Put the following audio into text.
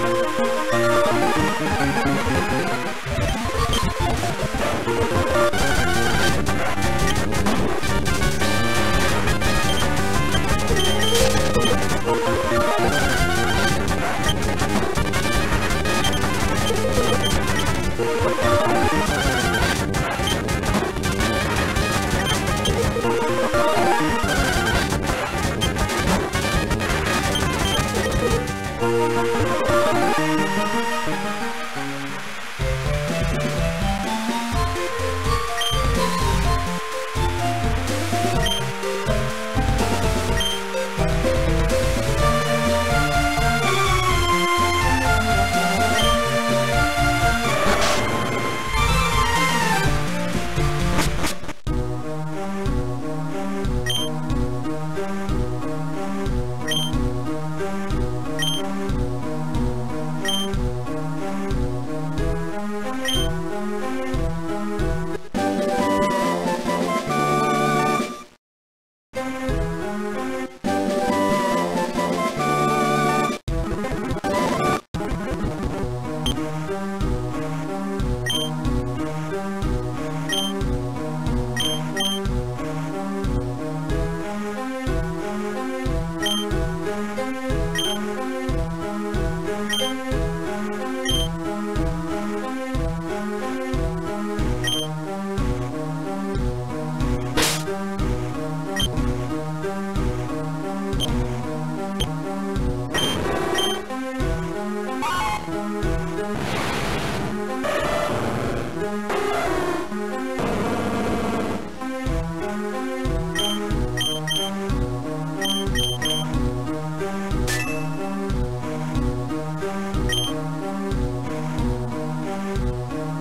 Música